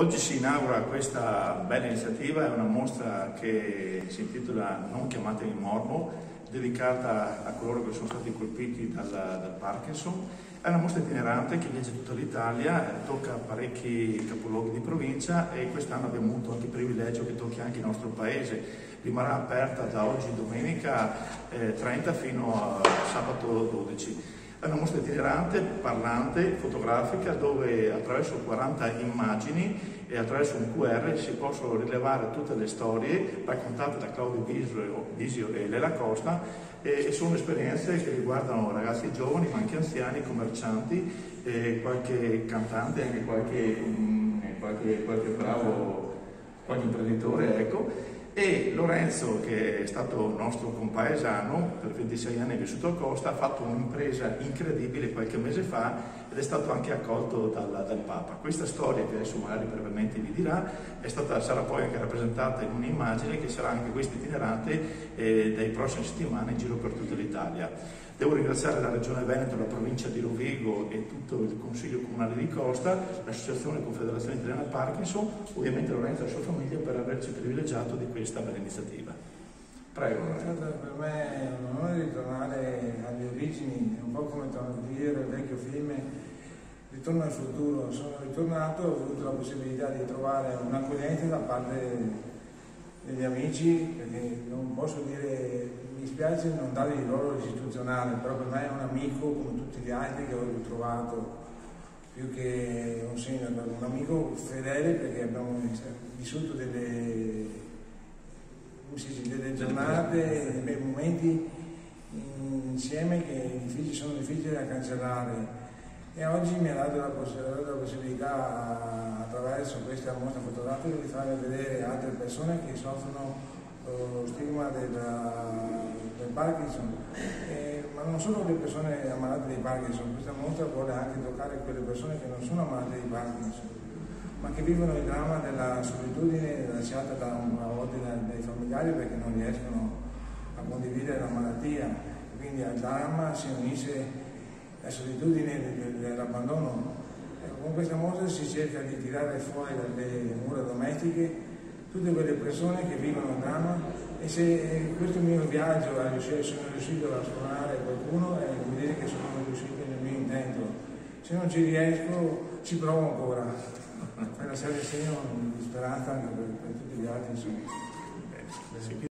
Oggi si inaugura questa bella iniziativa, è una mostra che si intitola Non chiamatemi morbo, dedicata a coloro che sono stati colpiti dal, dal Parkinson. È una mostra itinerante che viaggia tutta l'Italia, tocca parecchi capoluoghi di provincia e quest'anno abbiamo avuto anche il privilegio che tocchi anche il nostro paese. Rimarrà aperta da oggi domenica eh, 30 fino a sabato 12. È una mostra itinerante, parlante, fotografica, dove attraverso 40 immagini e attraverso un QR si possono rilevare tutte le storie raccontate da Claudio Visio e Lela Costa e sono esperienze che riguardano ragazzi giovani ma anche anziani, commercianti, qualche cantante, anche qualche, mm, qualche, qualche bravo, qualche imprenditore. Ecco e Lorenzo, che è stato nostro compaesano, per 26 anni è vissuto a Costa, ha fatto un'impresa incredibile qualche mese fa ed è stato anche accolto dal, dal Papa. Questa storia, che adesso magari brevemente vi dirà, stata, sarà poi anche rappresentata in un'immagine che sarà anche questa itinerante eh, dai prossimi settimane in giro per tutta l'Italia. Devo ringraziare la Regione Veneto, la provincia di Rovigo e tutto il Consiglio Comunale di Costa, l'Associazione Confederazione Italiana Parkinson, ovviamente Lorenzo e la sua famiglia per averci privilegiato di questa bella iniziativa. Prego. Per me è un onore ritornare alle origini, è un po' come dire il vecchio film Ritorno al futuro. Sono ritornato, ho avuto la possibilità di trovare un'accoglienza da parte degli amici, perché non posso dire mi spiace non dare il loro istituzionale, però per me è un amico come tutti gli altri che ho trovato più che un sindaco, un amico fedele perché abbiamo vissuto delle, dice, delle giornate, dei momenti insieme che difficili, sono difficili da cancellare. E oggi mi ha dato la, poss la possibilità attraverso questa mostra fotografica di fare vedere altre persone che soffrono lo stigma della, del Parkinson, eh, ma non solo le persone ammalate di Parkinson, questa mostra vuole anche toccare quelle persone che non sono ammalate di Parkinson, ma che vivono il dramma della solitudine lasciata da una volta dai familiari perché non riescono a condividere la malattia, quindi al dramma si unisce la solitudine dell'abbandono. Con questa mostra si cerca di tirare fuori dalle mura domestiche tutte quelle persone che vivono il dramma e se questo mio viaggio sono riuscito a suonare qualcuno è vuol dire che sono riuscito nel mio intento. Se non ci riesco ci provo ancora. Per la serie segno di speranza anche per, per tutti gli altri insomma.